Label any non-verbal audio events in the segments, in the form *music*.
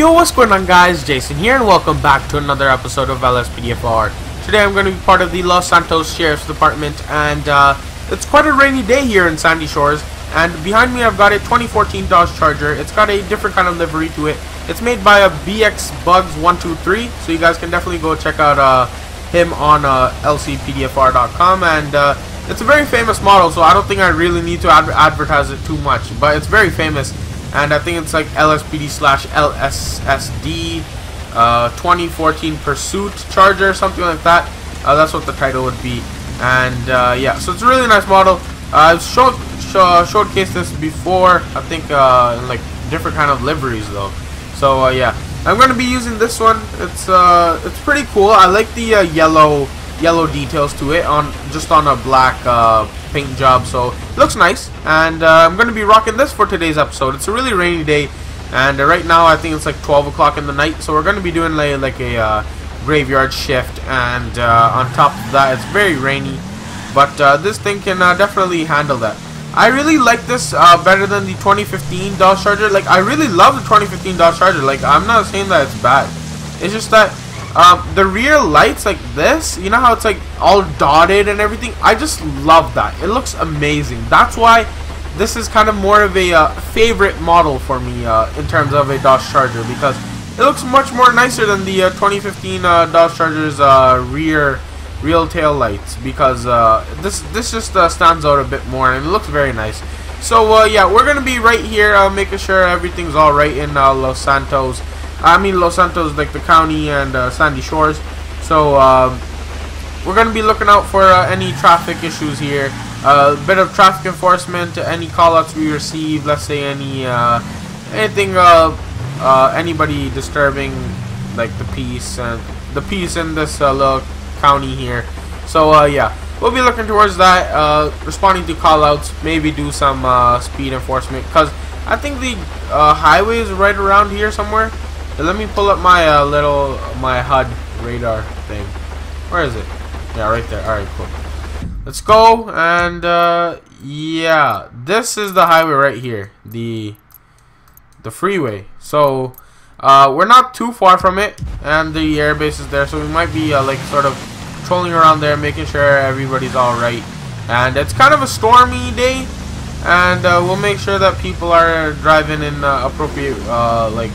Yo, what's going on guys? Jason here and welcome back to another episode of LSPDFR. Today I'm going to be part of the Los Santos Sheriff's Department and uh, it's quite a rainy day here in Sandy Shores and behind me I've got a 2014 Dodge Charger. It's got a different kind of livery to it. It's made by a BX Bugs 123 so you guys can definitely go check out uh, him on uh, lcpdfr.com and uh, it's a very famous model so I don't think I really need to ad advertise it too much but it's very famous and I think it's like LSPD slash LSSD uh, 2014 Pursuit Charger, or something like that. Uh, that's what the title would be. And uh, yeah, so it's a really nice model. Uh, I've showed show, showcased this before. I think uh, in like different kind of liveries though. So uh, yeah, I'm gonna be using this one. It's uh, it's pretty cool. I like the uh, yellow yellow details to it on just on a black uh, paint job so it looks nice. And uh, I'm gonna be rocking this for today's episode. It's a really rainy day and uh, right now I think it's like 12 o'clock in the night so we're gonna be doing like, like a uh, graveyard shift and uh, on top of that it's very rainy but uh, this thing can definitely handle that. I really like this better than the 2015 Dodge Charger. Like I really love the 2015 Dodge Charger. Like I'm not saying that it's bad. It's just that um, the rear lights like this, you know how it's like all dotted and everything? I just love that. It looks amazing. That's why this is kind of more of a uh, favorite model for me uh, in terms of a Dodge Charger because it looks much more nicer than the uh, 2015 uh, Dodge Charger's uh, rear real tail lights because uh, this this just stands out a bit more and it looks very nice. So yeah, we're gonna be right here making sure everything's all right in Los Santos. I mean Los Santos, like the county and uh, Sandy Shores. So um, we're going to be looking out for uh, any traffic issues here. A uh, bit of traffic enforcement, any callouts we receive, let's say any uh, anything, uh, uh, anybody disturbing like the peace and the peace in this little county here. So yeah, we'll be looking towards that, responding to callouts, maybe do some speed enforcement because I think the highway is right around here somewhere let me pull up my uh, little my HUD radar thing. Where is it? Yeah, right there. All right, cool. Let's go and uh, yeah, this is the highway right here. The the freeway. So uh, we're not too far from it, and the airbase is there. So we might be uh, like sort of trolling around there, making sure everybody's all right. And it's kind of a stormy day, and uh, we'll make sure that people are driving in uh, appropriate uh, like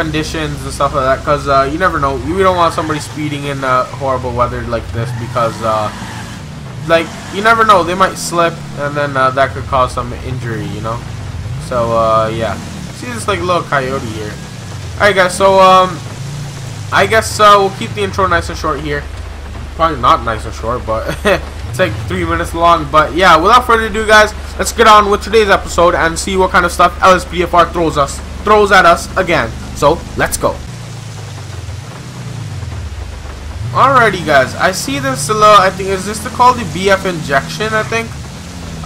conditions and stuff like that because uh, you never know. We don't want somebody speeding in uh, horrible weather like this because uh, like you never know. They might slip and then uh, that could cause some injury you know? So uh, yeah. See this like a little coyote here. Alright guys so um I guess uh, we'll keep the intro nice and short here. Probably not nice and short but *laughs* it's like three minutes long. But yeah without further ado guys let's get on with today's episode and see what kind of stuff LSPDFR throws us throws at us again so, let's go. Alrighty guys, I see this little, I think, is this the, called the BF injection, I think?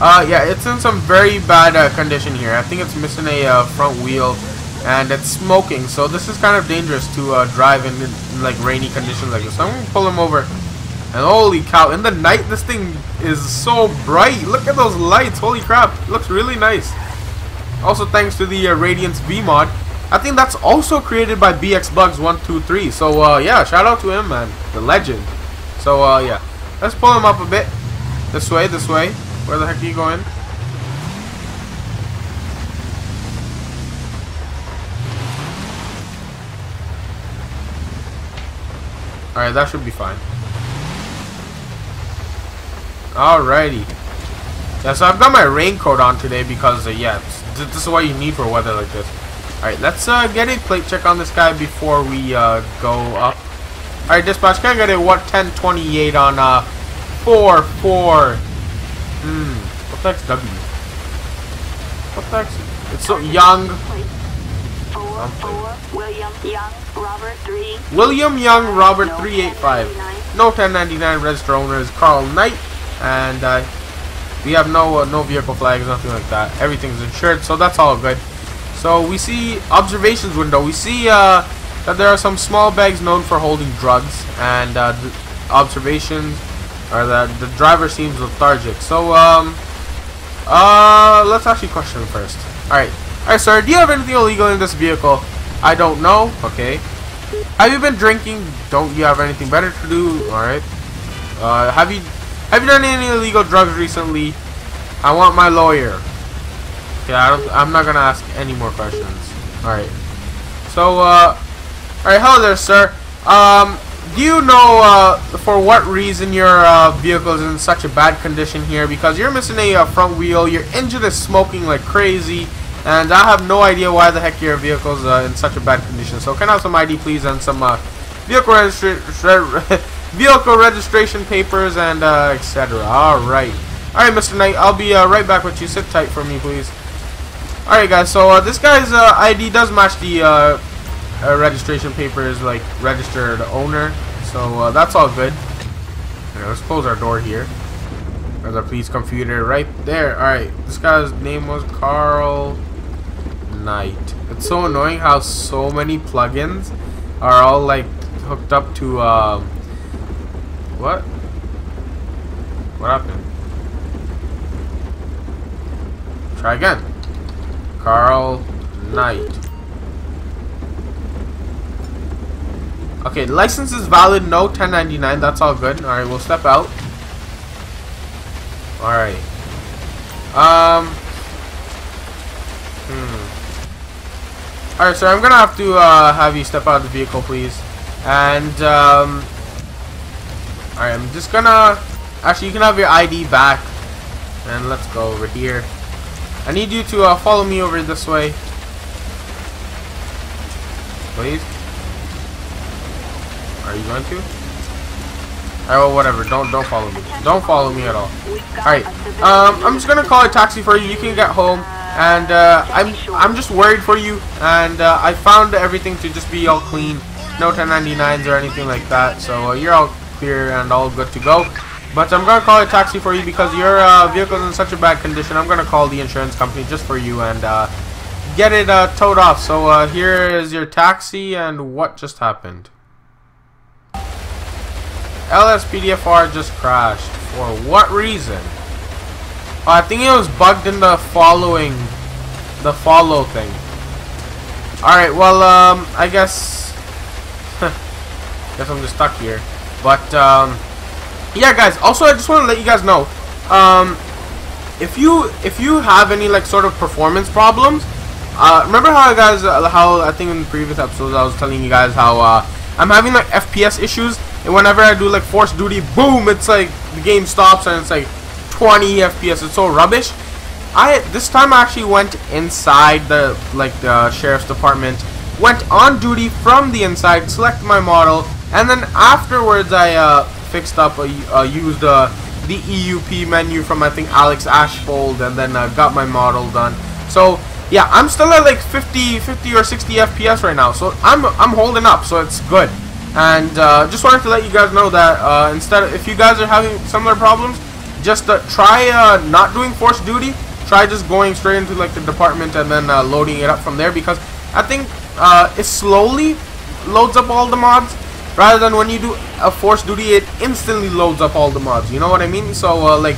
Uh, yeah, it's in some very bad uh, condition here. I think it's missing a uh, front wheel and it's smoking. So this is kind of dangerous to uh, drive in, in, like rainy conditions like this. So I'm going to pull him over. And holy cow, in the night this thing is so bright. Look at those lights. Holy crap. It looks really nice. Also thanks to the uh, Radiance V mod. I think that's also created by BX Bugs 123. So uh, yeah, shout out to him, man, the legend. So uh, yeah, let's pull him up a bit. This way, this way. Where the heck are you going? Alright, that should be fine. Alrighty. Yeah, so I've got my raincoat on today because, uh, yeah, this is what you need for weather like this. Alright, let's uh, get a plate check on this guy before we uh, go up. Alright, dispatch, can I get a what 1028 on uh 4 4 Hmm. What the heck's W? What the heck's it's so young. William Young Robert 3. William Young Robert 385. No 1099 register owner is Carl Knight and uh, we have no uh, no vehicle flags, nothing like that. Everything's insured, so that's all good. So we see observations window. We see uh, that there are some small bags known for holding drugs, and uh, observations are that the driver seems lethargic. So um, uh, let's actually question him first. All right, all right, sir. Do you have anything illegal in this vehicle? I don't know. Okay. Have you been drinking? Don't you have anything better to do? Alright. Uh, have you have you done any illegal drugs recently? I want my lawyer. Okay, I I'm not gonna ask any more questions. Alright. So, uh, alright, hello there, sir. Um, do you know, uh, for what reason your, uh, vehicle is in such a bad condition here? Because you're missing a uh, front wheel, your engine is smoking like crazy, and I have no idea why the heck your vehicle's uh, in such a bad condition. So can I have some ID, please, and some, uh, vehicle, registra *laughs* vehicle registration papers, and, uh, etc. Alright. Alright, Mr. Knight, I'll be, uh, right back with you. Sit tight for me, please. Alright guys, so uh, this guy's uh, ID does match the uh, uh registration papers, like registered owner, so that's all good. Let's close our door here. There's our police computer right there. Alright, this guy's name was Carl Knight. It's so annoying how so many plugins are all like hooked up to, um, what? What happened? Try again. Carl Knight. Okay, license is valid, no 1099, that's all good. Alright, we'll step out. Alright. Um. Hmm. Alright, so I'm gonna have to uh, have you step out of the vehicle, please. And, um. Alright, I'm just gonna. Actually, you can have your ID back. And let's go over here. I need you to uh, follow me over this way. Please? Are you going to? Oh, whatever. Don't don't follow me. Don't follow me at all. Alright. Um, I'm just gonna call a taxi for you. You can get home. And uh, I'm I'm just worried for you. And uh, I found everything to just be all clean. No 1099s or anything like that. So uh, you're all clear and all good to go. But I'm going to call a taxi for you because your uh, vehicle is in such a bad condition. I'm going to call the insurance company just for you and uh, get it uh, towed off. So uh, here is your taxi and what just happened. LSPDFR just crashed. For what reason? Oh, I think it was bugged in the following, the follow thing. Alright, well, um, I guess, *laughs* guess I'm just stuck here. But, um, yeah guys also i just want to let you guys know um if you if you have any like sort of performance problems uh remember how I guys uh, how i think in the previous episodes i was telling you guys how uh i'm having like fps issues and whenever i do like force duty boom it's like the game stops and it's like 20 fps it's so rubbish. I this time i actually went inside the like the sheriff's department went on duty from the inside select my model and then afterwards i uh fixed up, uh, used uh, the EUP menu from I think Alex Ashfold, and then uh, got my model done. So yeah, I'm still at like 50, 50 or 60 FPS right now, so I'm I'm holding up, so it's good. And uh, just wanted to let you guys know that instead, if you guys are having similar problems, just try not doing force duty. Try just going straight into like the department and then loading it up from there because I think it slowly loads up all the mods rather than when you do a force duty it instantly loads up all the mods you know what I mean? So uh, like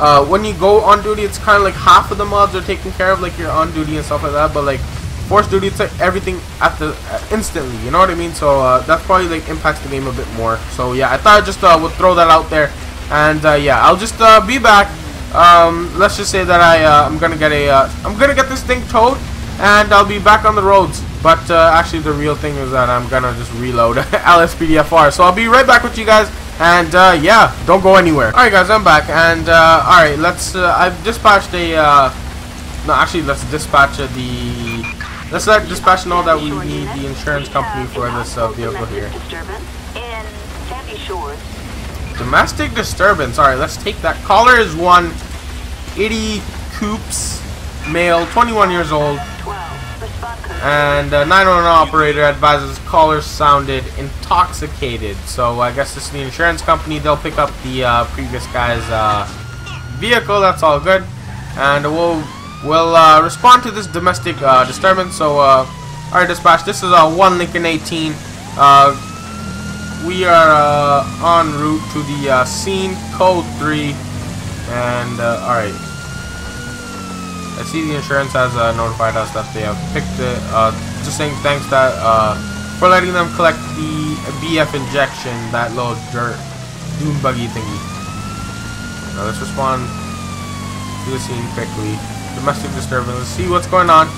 uh, when you go on duty it's kind of like half of the mods are taken care of like you're on duty and stuff like that but like force duty it's like everything at the uh, instantly you know what I mean? So uh, that's probably like impacts the game a bit more. So yeah I thought I just uh, would throw that out there and uh, yeah I'll just be back. Um, let's just say that I I'm gonna get a am gonna get this thing towed and I'll be back on the roads but uh, actually, the real thing is that I'm gonna just reload *laughs* LSPDFR. So I'll be right back with you guys. And uh, yeah, don't go anywhere. Alright guys, I'm back. And uh, alright, let's, uh, I've dispatched a, uh, no actually let's dispatch the, let's let dispatch know that we need the insurance company for this uh, vehicle here. Domestic disturbance. Alright, let's take that. Caller is one. Itty Coops, male, 21 years old. And uh, 911 operator advises caller sounded intoxicated. So I guess this is the insurance company. They'll pick up the uh, previous guy's uh, vehicle. That's all good. And we'll we'll uh, respond to this domestic uh, disturbance. So uh, our dispatch. This is a one Lincoln 18. we are en route to the scene. Code three. And all right. I see the insurance has uh, notified us that they have picked it. Uh, just saying thanks that uh, for letting them collect the BF injection, that little dirt dune buggy thingy. Now let's respond to the scene quickly. Domestic disturbance. Let's see what's going on.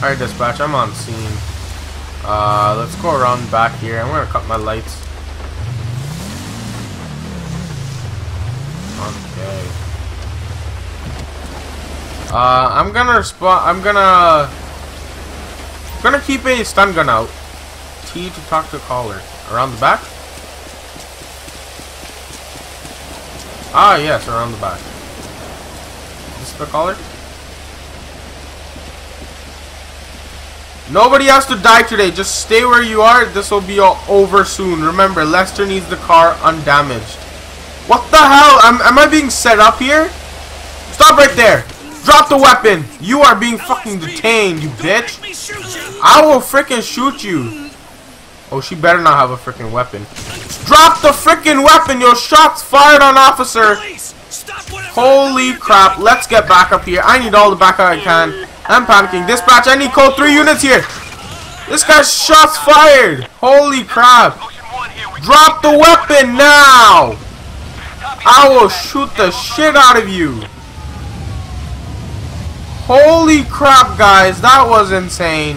Alright, dispatch, I'm on scene. Uh, let's go around back here. I'm gonna cut my lights. Okay. Uh, I'm gonna respond. I'm gonna. I'm gonna keep a stun gun out. T to talk to caller. Around the back? Ah, yes, around the back. Is the caller? Nobody has to die today. Just stay where you are. This will be all over soon. Remember, Lester needs the car undamaged. What the hell? Am, am I being set up here? Stop right there. Drop the weapon. You are being fucking detained, you bitch. I will freaking shoot you. Oh, she better not have a freaking weapon. Drop the freaking weapon. Your shots fired on officer. Holy crap. Let's get back up here. I need all the backup I can. I'm panicking. Dispatch, I need code 3 units here. This guy's shots fired. Holy crap. Drop the weapon now. I will shoot the shit out of you. Holy crap, guys. That was insane.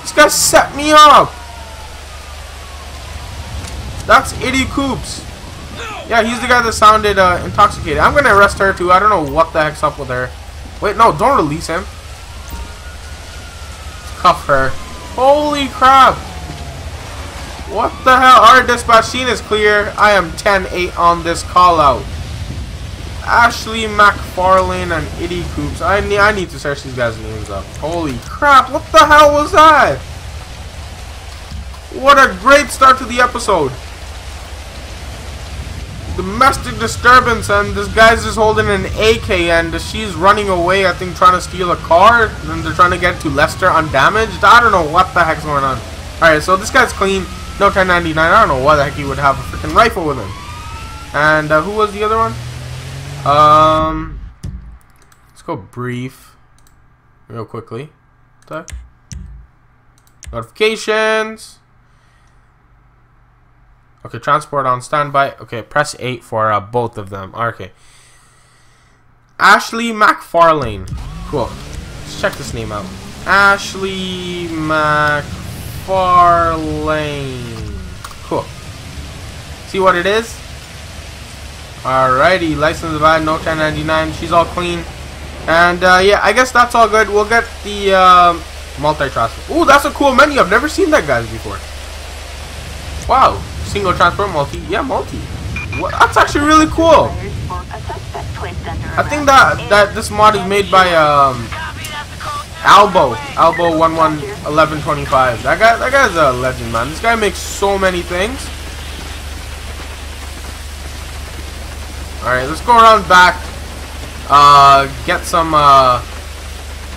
This guy set me up. That's Itty Coops. Yeah, he's the guy that sounded uh, intoxicated. I'm gonna arrest her too. I don't know what the heck's up with her. Wait, no, don't release him. Cuff her. Holy crap! What the hell? Our dispatch scene is clear. I am 10-8 on this call out. Ashley McFarlane and Itty Coops. I need I need to search these guys' names up. Holy crap! What the hell was that? What a great start to the episode domestic disturbance and this guy's just holding an AK and she's running away, I think trying to steal a car and they're trying to get to Lester undamaged. I don't know what the heck's going on. Alright, so this guy's clean. No 1099. I don't know why the heck he would have a freaking rifle with him. And uh, who was the other one? Um, let's go brief real quickly. Notifications. Okay, transport on standby. Okay, press 8 for uh, both of them. Okay. Ashley McFarlane. Cool. Let's check this name out. Ashley McFarlane. Cool. See what it is? Alrighty, license valid, no 1099. She's all clean. And uh, yeah, I guess that's all good. We'll get the uh, multi-transport. Ooh, that's a cool menu. I've never seen that guys before. Wow single transport multi. Yeah, multi. What? That's actually really cool. I think that that this mod is made by um Albo Albo one one eleven twenty five. That guy that guy's a legend, man. This guy makes so many things. All right, let's go around back. Uh, get some uh.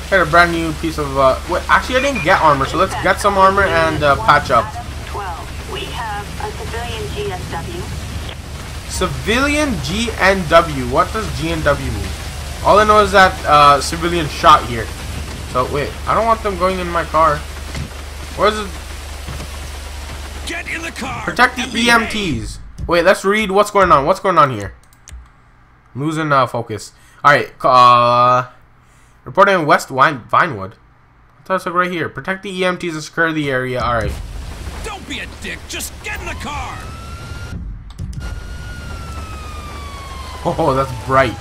Get a brand new piece of uh. Wait, actually, I didn't get armor, so let's get some armor and uh, patch up. We have a civilian GSW. Civilian GNW. What does GNW mean? All I know is that uh, civilian shot here. So wait, I don't want them going in my car. Where's it? Get in the car. Protect the EMTs. Wait, let's read what's going on. What's going on here? I'm losing uh, focus. All right. Uh, reporting West Vine Vinewood. I thought it right here. Protect the EMTs and secure the area. All right. Don't be a dick. Just get in the car. Oh, that's bright.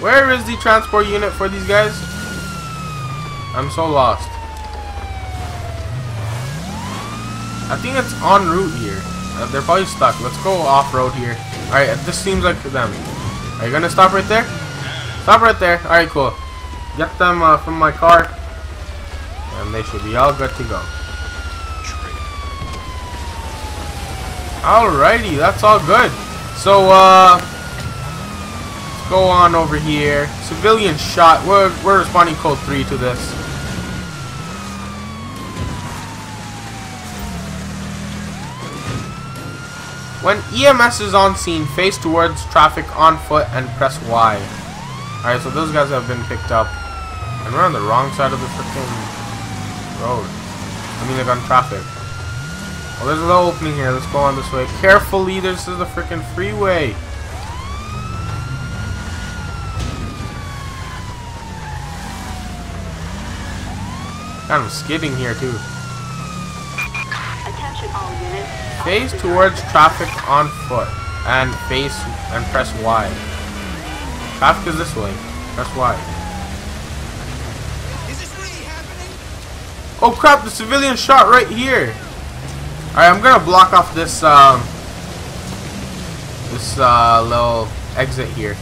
Where is the transport unit for these guys? I'm so lost. I think it's en route here. Uh, they're probably stuck. Let's go off-road here. Alright, this seems like them. Are you gonna stop right there? Stop right there. Alright, cool. Get them uh, from my car. And they should be all good to go. Alrighty, that's all good. So, uh, go on over here. Civilian shot. We're, we're responding code 3 to this. When EMS is on scene, face towards traffic on foot and press Y. Alright, so those guys have been picked up. And we're on the wrong side of the freaking road. I mean, like on traffic. Well, there's a little opening here. Let's go on this way. Carefully, this is the freaking freeway. Kind of skidding here, too. Face towards traffic on foot. And face and press Y. Traffic is this way. Press Y. Is this really happening? Oh crap, the civilian shot right here. Alright, I'm gonna block off this um this uh little exit here.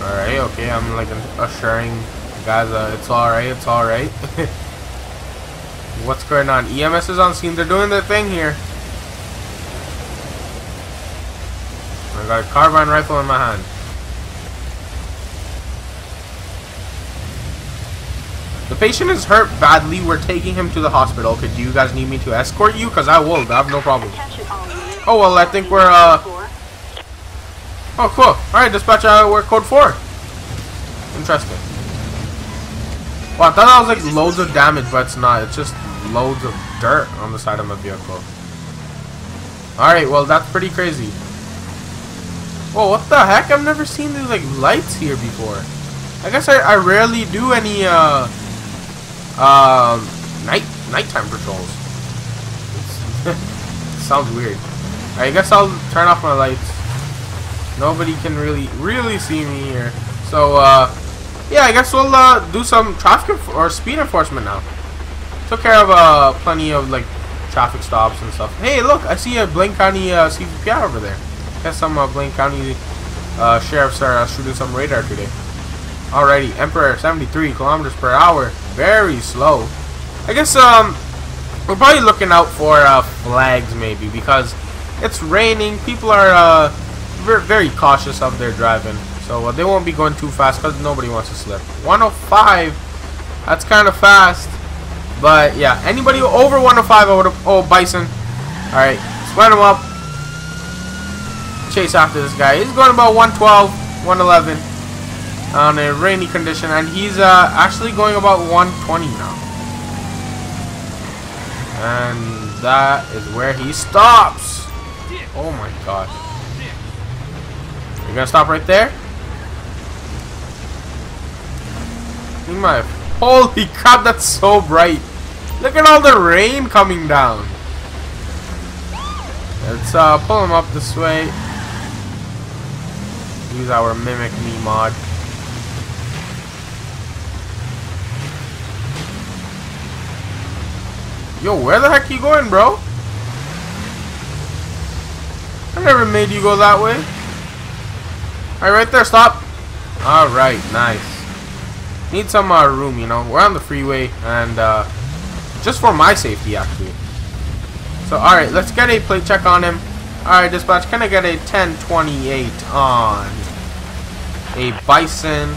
Alright, okay, I'm like assuring guys uh, it's alright, it's alright. *laughs* What's going on? EMS is on scene, they're doing their thing here. I got a carbine rifle in my hand. The patient is hurt badly. We're taking him to the hospital. Okay, do you guys need me to escort you? Because I will. I have no problem. Oh, well, I think we're, uh... Oh, cool. Alright, dispatch, uh, we're code 4. Interesting. Well, I thought that was, like, loads of damage, but it's not. It's just loads of dirt on the side of my vehicle. Alright, well, that's pretty crazy. Whoa, what the heck? I've never seen these, like, lights here before. I guess I, I rarely do any, uh... Um, night nighttime patrols. *laughs* Sounds weird. I guess I'll turn off my lights. Nobody can really really see me here. So uh, yeah, I guess we'll uh, do some traffic or speed enforcement now. Took care of uh, plenty of like traffic stops and stuff. Hey, look, I see a Blaine County uh, over there. Guess some uh, Blaine County uh, sheriffs are uh, shooting some radar today. Alrighty, Emperor 73 kilometers per hour. Very slow. I guess um we're probably looking out for uh, flags maybe because it's raining. People are uh ver- very cautious of their driving, so uh, they won't be going too fast because nobody wants to slip. 105. That's kind of fast. But yeah, anybody over 105, I would have. Oh, Bison. All right, split him up. Chase after this guy. He's going about 112, 111 on a rainy condition, and he's uh, actually going about 120 now. And that is where he stops. Oh my god. You're gonna stop right there? See my holy crap, that's so bright. Look at all the rain coming down. Let's uh, pull him up this way. Use our Mimic Me mod. Yo, where the heck you going, bro? I never made you go that way. Alright, right there, stop. Alright, nice. Need some uh, room, you know. We're on the freeway, and uh, just for my safety, actually. So, alright, let's get a plate check on him. Alright, dispatch, can I get a 1028 on a Bison?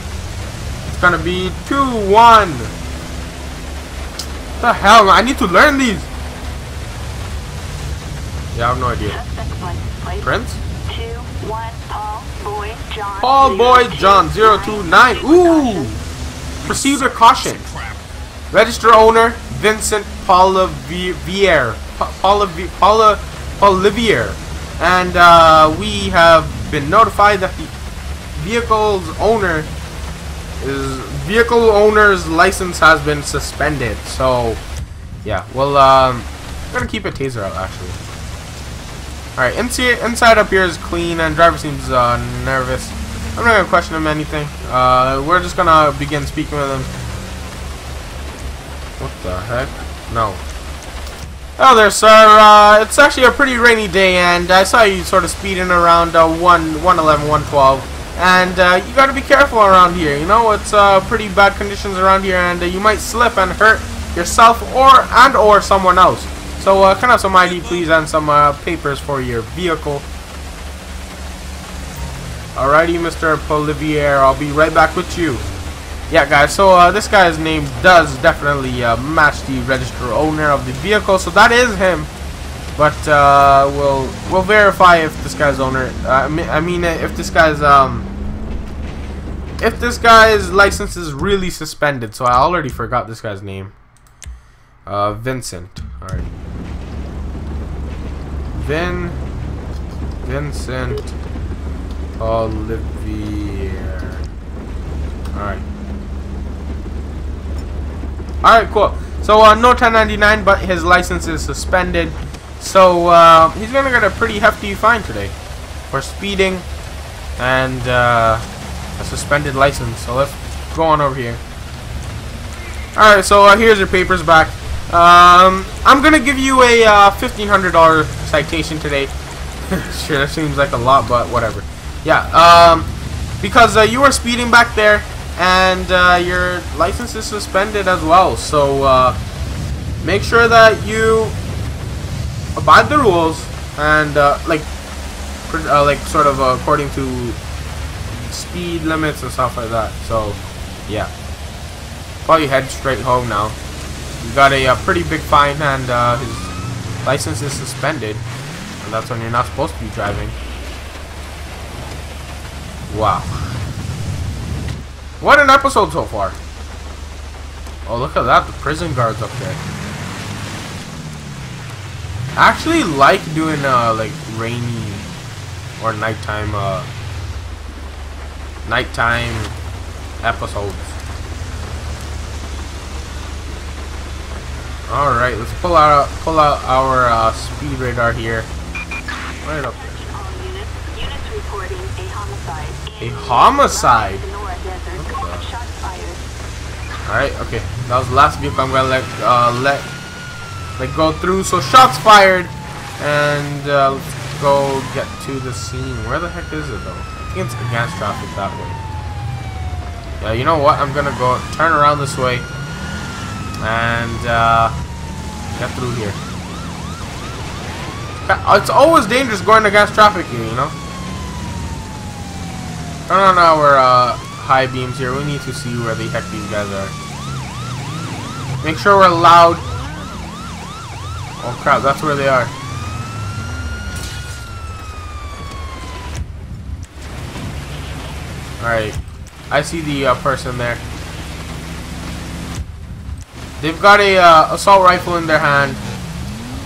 It's gonna be 2-1. The hell? I need to learn these. Yeah, I have no idea. Prince? Two, one, Paul, Boy, John. Paul Boy John 029. Ooh! Proceed with caution. Register owner Vincent Polivier. Polivier. And uh, we have been notified that the vehicle's owner is vehicle owner's license has been suspended. So yeah, well um I'm gonna keep a taser out actually. Alright, inside inside up here is clean and driver seems uh, nervous. I'm not gonna question him anything. Uh we're just gonna begin speaking with him. What the heck? No. Oh there, sir. Uh, it's actually a pretty rainy day, and I saw you sort of speeding around uh, 1, 111, 112. And uh, you gotta be careful around here. You know, it's uh, pretty bad conditions around here, and uh, you might slip and hurt yourself or and or someone else. So, uh, can I have some ID, please, and some uh, papers for your vehicle? Alrighty, Mr. Polivier, I'll be right back with you. Yeah, guys, so uh, this guy's name does definitely uh, match the register owner of the vehicle, so that is him. but uh, we'll we'll verify if this guy's owner. I mean, I mean if this guy's um if this guy's license is really suspended. So I already forgot this guy's name. Uh, Vincent. All right. Vin. Vincent. Olivier. All right. All right, cool. So uh, no 1099, but his license is suspended. So uh, he's gonna get a pretty hefty fine today for speeding and uh, a suspended license. So let's go on over here. All right, so uh, here's your papers back. Um, I'm gonna give you a uh, $1,500 citation today. *laughs* sure, that seems like a lot, but whatever. Yeah, um, because uh, you were speeding back there and uh, your license is suspended as well. So uh, make sure that you abide the rules and uh, like, uh, like sort of according to speed limits and stuff like that. So yeah, probably head straight home now. You got a, a pretty big fine and uh, his license is suspended, and that's when you're not supposed to be driving. Wow. What an episode so far. Oh, look at that. The prison guards up there. I actually like doing, uh, like, rainy or nighttime, uh, nighttime episodes. Alright, let's pull out, pull out our, uh, speed radar here. Right up there. All units. Units reporting a homicide. A homicide? Senora Desert. What the- Shots fired. Alright, okay. That was the last vehicle I'm gonna let uh let like go through. So shots fired and uh, let's go get to the scene. Where the heck is it though? I think it's against traffic that way. Yeah, you know what? I'm gonna go turn around this way and uh get through here. Uh, It's always dangerous going against traffic here, you know? Turn on our uh, high beams here. We need to see where the heck these guys are. Make sure we're loud. Oh crap, that's where they are. Alright. I see the uh, person there. They've got a uh, assault rifle in their hand.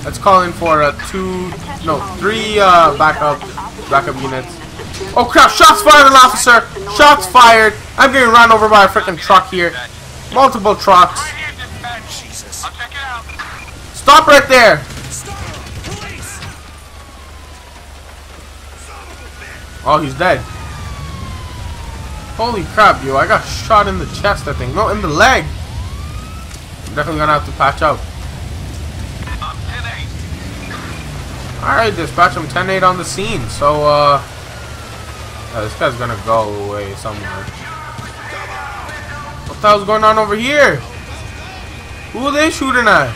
Let's call in for a two, no, three uh, backup backup units. Oh crap! Shots fired, officer! Shots fired! I'm getting run over by a freaking truck here. Multiple trucks. Stop right there! Oh, he's dead. Holy crap, yo! I got shot in the chest. I think. No, in the leg. I'm definitely gonna have to patch up. All right, dispatch. I'm 10-8 on the scene. So, uh, yeah, this guy's gonna go away somewhere. What the hell's going on over here? Who are they shooting at?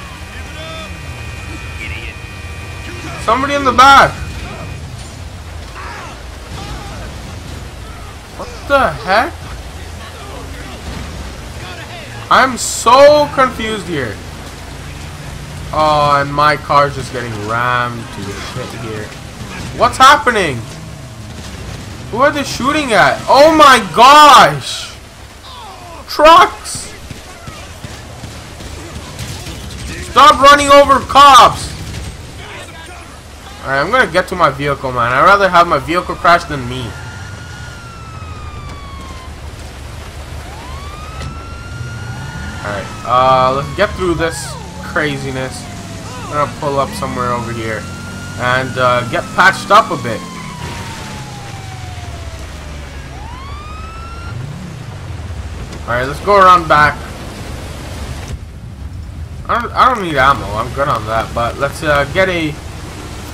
Somebody in the back. What the heck? I'm so confused here. Oh, and my car's just getting rammed to shit here. What's happening? Who are they shooting at? Oh my gosh! Trucks! Stop running over cops! Alright, I'm gonna get to my vehicle, man. I'd rather have my vehicle crash than me. Alright, uh, let's get through this craziness. I'm gonna pull up somewhere over here and uh, get patched up a bit. Alright, let's go around back. I don't, I don't need ammo, I'm good on that, but let's uh, get a...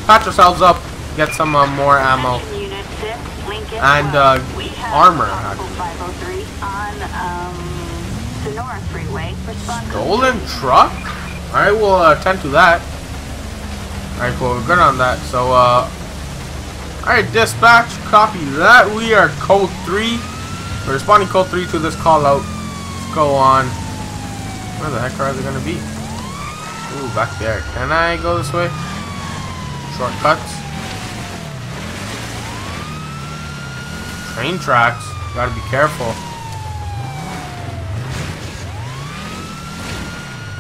patch ourselves up, get some uh, more ammo. Unit 6, Lincoln. And, uh, armor, actually. 503 on um, Senora Freeway. Stolen truck? Alright, we'll uh, attend to that. Alright, cool, we're good on that. So, uh... Alright, dispatch, copy that. We are code 3. We're responding code 3 to this call out. Let's go on. Where the heck are they gonna be? Ooh, back there. Can I go this way? Shortcuts. Train tracks. Gotta be careful.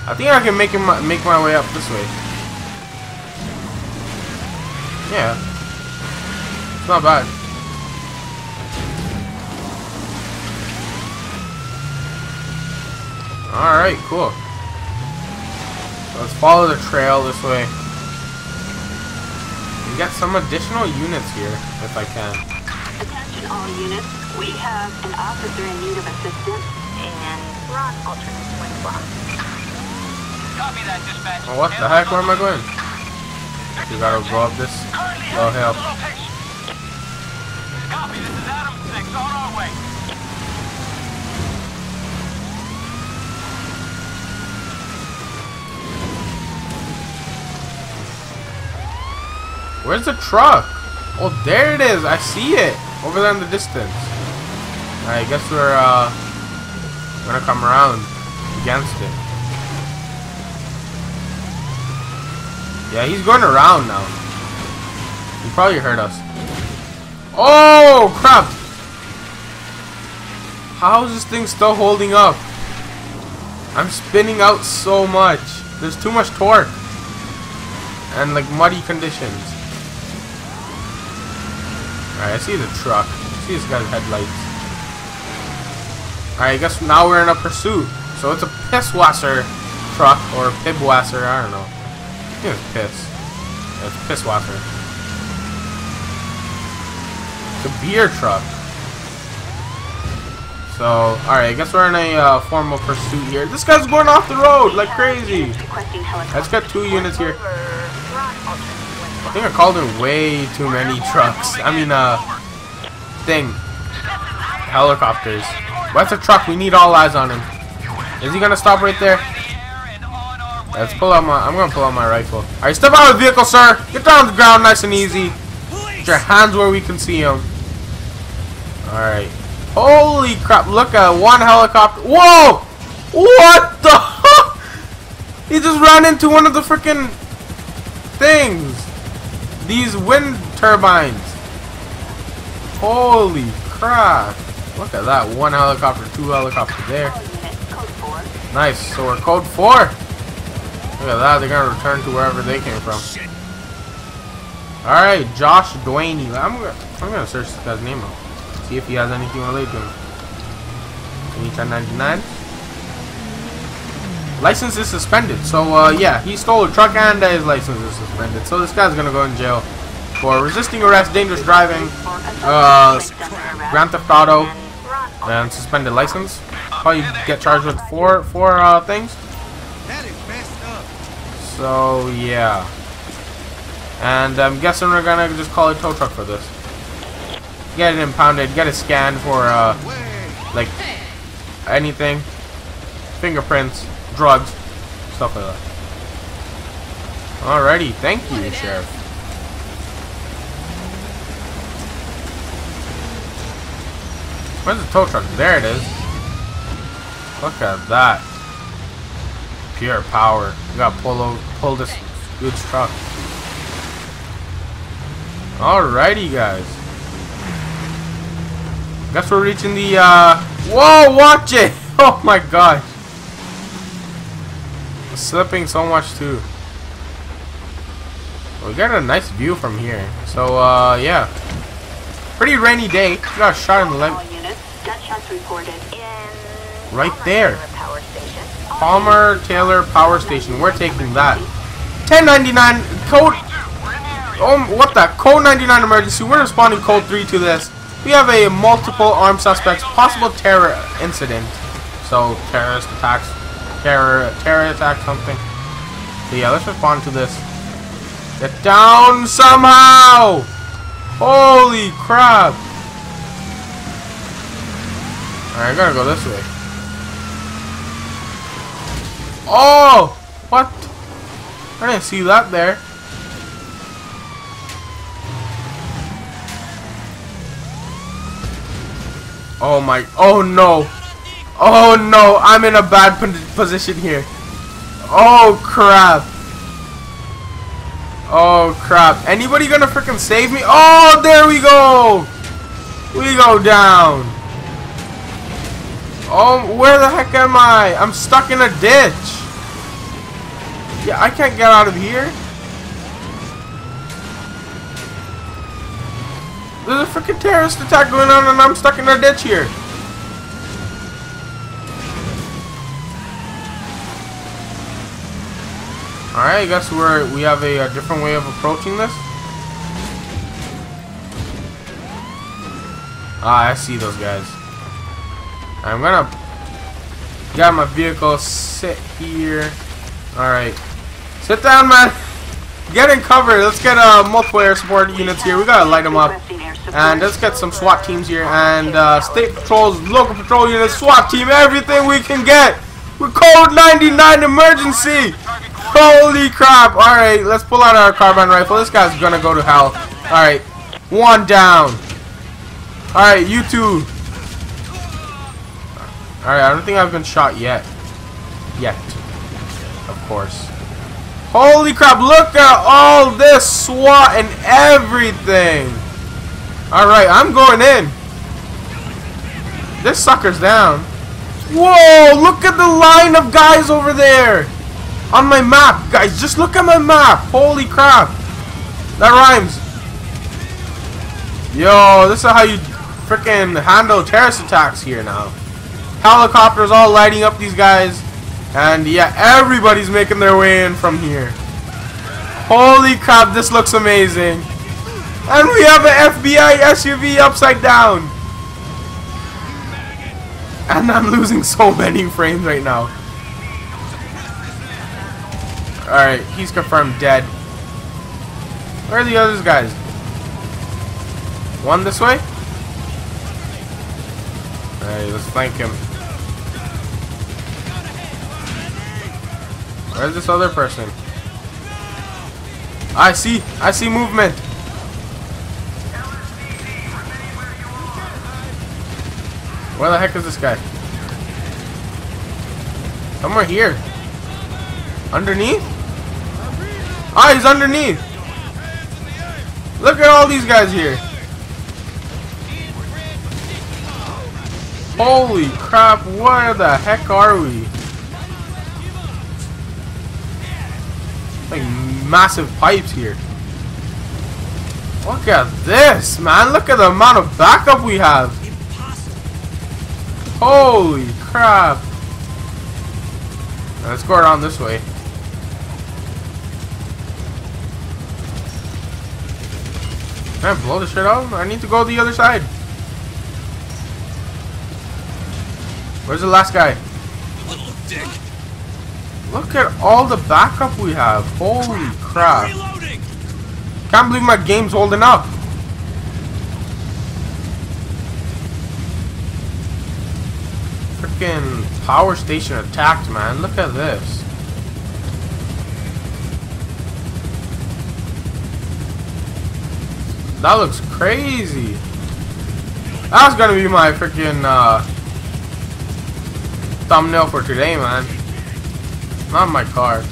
I think I can make him make my way up this way. Yeah. It's not bad. Alright, cool. Let's follow the trail this way. We got some additional units here, if I can. Attention all units. We have an officer in need of assistance and we're on alternate swing block. Copy that, dispatch. Oh, what the heck? Where am I going? You gotta go up this. Oh, hell. Copy, this is Adam 6, on our way. Where's the truck? Oh, there it is. I see it. Over there in the distance. I guess we're, uh, gonna come around against it. Yeah, he's going around now. He probably heard us. Oh, crap! How is this thing still holding up? I'm spinning out so much. There's too much torque. And like muddy conditions. Alright, I see the truck. I see this guy's headlights. Alright, I guess now we're in a pursuit. So it's a pisswasser truck or pibwasser, I don't know. I think it's piss. Yeah, it's pisswasser. It's a beer truck. So, alright, I guess we're in a uh, formal pursuit here. This guy's going off the road like crazy. Helicopter. Let's get two units here. Over. We're on alternate swing I block. Think I called in way too many trucks. I mean, uh, thing. Helicopters. What's a truck? We need all eyes on him. Is he gonna stop right there? Let's pull out my. I'm gonna pull out my rifle. All right, step out of the vehicle, sir. Get down on the ground, nice and easy. Get your hands where we can see him. All right. Holy crap! Look at one helicopter. Whoa! What the? *laughs* he just ran into one of the freaking things. These wind turbines. Holy crap. Look at that. One helicopter, two helicopters there. All units, code 4. Nice. So we're code 4. Look at that. They're going to return to wherever they came from. Alright, Josh Dwayne. I'm I'm gonna search this guy's name up. See if he has anything related to him. 1099? License is suspended. So, uh, yeah, he stole a truck and his license is suspended. So this guy's gonna go in jail for resisting arrest, dangerous driving, uh, Grand Theft Auto, and suspended license. Probably get charged with four, four, uh, things. So, yeah. And I'm guessing we're gonna just call a tow truck for this. Get it impounded, get it scanned for, uh, like, anything. Fingerprints, drugs, stuff like that. Alrighty, thank you, Sheriff. Where's the tow truck? There it is. Look at that. Pure power. We gotta pull, o- pull this goods truck. Alrighty, guys. Guess we're reaching the, uh... Whoa, watch it! *laughs* Oh my gosh. It's slipping so much, too. We got a nice view from here. So, uh, yeah. Pretty rainy day. Got a shot in the leg. All units, gunshots reported in Right there. Taylor Power Station. All Palmer Taylor Power Station. We're taking that. 1099 code. Oh, what the? Code 99 emergency. We're responding code 3 to this. We have a multiple armed suspects, possible terror incident. So terrorist attacks, terror, terror attack, something. So yeah, let's respond to this. Get down somehow! Holy crap! Alright, I gotta go this way. Oh! What? I didn't see that there. Oh my, oh no. Oh no, I'm in a bad position here. Oh crap. Oh crap. Anybody gonna freaking save me? Oh, there we go! We go down. Oh, where the heck am I? I'm stuck in a ditch. Yeah, I can't get out of here. There's a freaking terrorist attack going on and I'm stuck in a ditch here. Alright, I guess we're we have a, a different way of approaching this. Ah, I see those guys. I'm gonna get my vehicle, sit here. Alright. Sit down, man. Get in cover. Let's get uh, multiplayer support units here. We gotta light them up. And let's get some SWAT teams here. And uh, state patrols, local patrol units, SWAT team, everything we can get. We're code 99 emergency. Holy crap. Alright, let's pull out our carbine rifle. This guy's gonna go to hell. Alright, one down. Alright, you two. Alright, I don't think I've been shot yet. Yet. Of course. Holy crap, look at all this SWAT and everything. Alright, I'm going in. This sucker's down. Whoa, look at the line of guys over there. On my map, guys, just look at my map. Holy crap. That rhymes. Yo, this is how you freaking handle terrorist attacks here now. Helicopters all lighting up these guys. And yeah, everybody's making their way in from here. Holy crap, this looks amazing. And we have an FBI SUV upside down. And I'm losing so many frames right now. Alright, he's confirmed dead. Where are the other guys? One this way? Alright, let's flank him. Where's this other person? I see, I see movement. Where the heck is this guy? Somewhere here. Underneath? Ah, he's underneath. Look at all these guys here. Holy crap, where the heck are we? Like massive pipes here. Look at this, man. Look at the amount of backup we have. Holy crap. Let's go around this way. Can I blow this shit out? I need to go the other side. Where's the last guy? Little dick. Look at all the backup we have. Holy crap. Can't believe my game's holding up. Freaking power station attacked, man. Look at this. That looks crazy. That's gonna be my freaking uh, thumbnail for today, man. Not my car.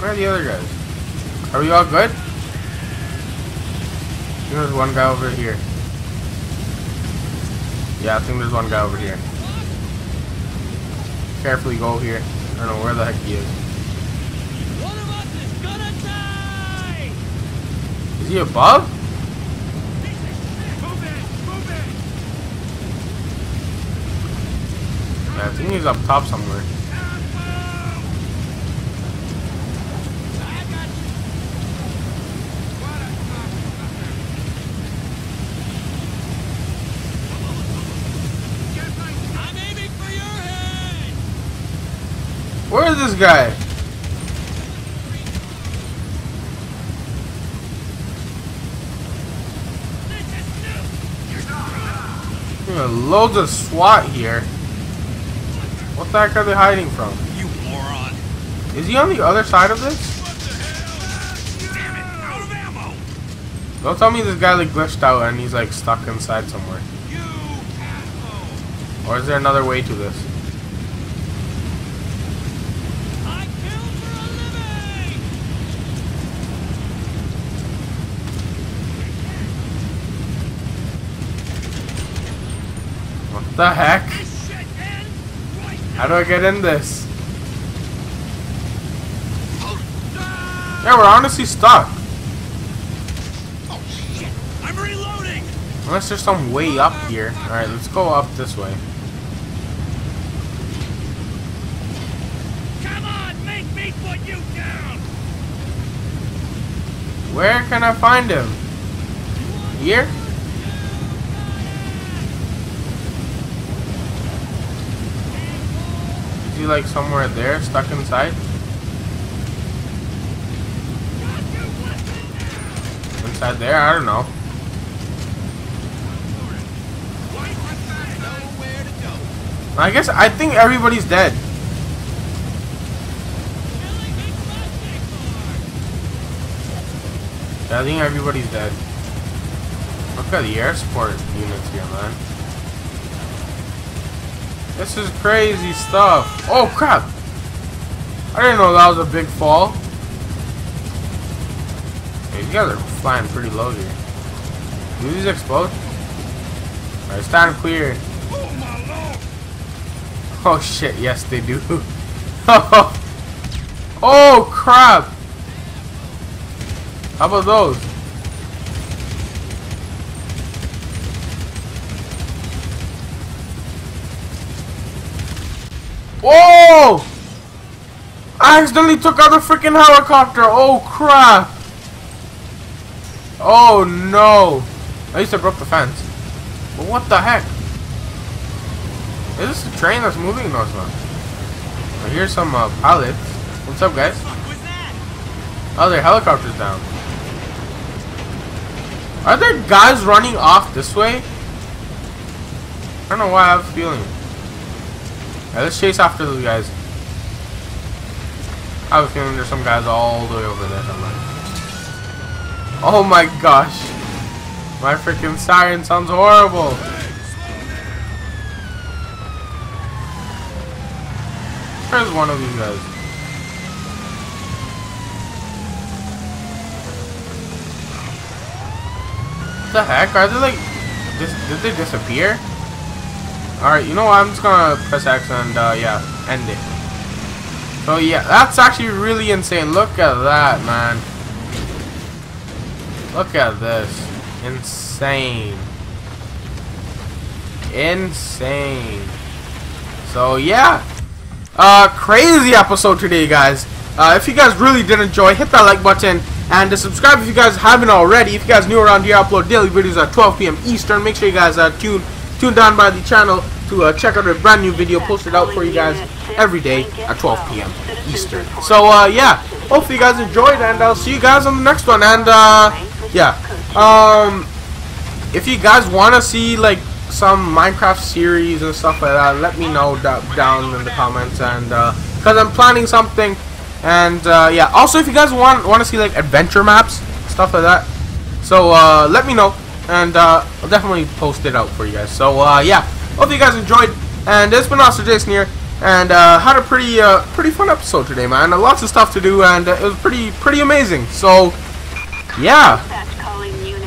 Where are the other guys? Are we all good? There's one guy over here. Yeah, I think there's one guy over here. Carefully go here. I don't know where the heck he is. He above? Yeah, I think he's up top somewhere. Where is this guy? Loads of SWAT here. What the heck are they hiding from? You moron. Is he on the other side of this? Damn it. Out of. Don't tell me this guy like glitched out and he's like stuck inside somewhere. Or is there another way to this? I kill for a living. The heck? Right How do I get in this? Yeah, we're honestly stuck. Oh shit! I'm reloading. Unless there's some way up here. Alright, let's go up this way. Come on, make me put you down. Where can I find him? Here? Is he like somewhere there, stuck inside? Inside there? I don't know. I guess I think everybody's dead. I think everybody's dead. Look at the air support units here, man. This is crazy stuff. Oh crap! I didn't know that was a big fall. Hey, you guys are flying pretty low here. Do these explode? Alright, clear. Oh my lord! Oh shit, yes they do. *laughs* oh crap! How about those? Whoa! I accidentally took out the freaking helicopter. Oh crap! Oh no! I used to broke the fence. But what the heck? Is this a train that's moving? It's not. I hear some uh, pilots. What's up, guys? What was that? Oh, their helicopter's down. Are there guys running off this way? I don't know why I have a feeling. Yeah, let's chase after those guys. I have a feeling there's some guys all the way over there somewhere. Oh my gosh. My freaking siren sounds horrible. Where's one of these guys? What the heck? Are they like... Dis did they disappear? Alright, you know what? I'm just gonna press X and, uh, yeah, end it. So, yeah, that's actually really insane. Look at that, man. Look at this. Insane. Insane. So, yeah. Uh, crazy episode today, guys. Uh, if you guys really did enjoy, hit that like button and uh, subscribe if you guys haven't already. If you guys new around here, I upload daily videos at 12 p.m. Eastern. Make sure you guys uh, tune tune down by the channel to uh, check out a brand new video posted out for you guys every day at 12 p.m. Eastern. So uh, yeah, hopefully you guys enjoyed, and I'll see you guys on the next one. And uh, yeah, um, if you guys want to see like some Minecraft series and stuff like that, let me know down in the comments. And because I'm planning something, and uh, yeah, also if you guys want want to see like adventure maps, stuff like that, so uh, let me know, and uh, I'll definitely post it out for you guys. So uh, yeah, hope you guys enjoyed, and it's been Officer Jayson here, and uh, had a pretty uh, pretty fun episode today, man. Lots of stuff to do, and it was pretty pretty amazing. So yeah.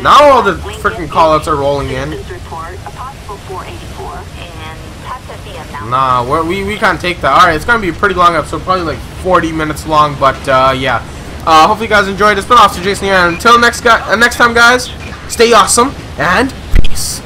Now all the freaking callouts are rolling in. Citizens report a possible 484 and Tataviam. Nah, we we can't take that. All right, it's gonna be a pretty long episode, probably like 40 minutes long. But uh, yeah, uh, hopefully you guys enjoyed. It's been Officer Jayson here, and until next next time, guys, stay awesome and peace.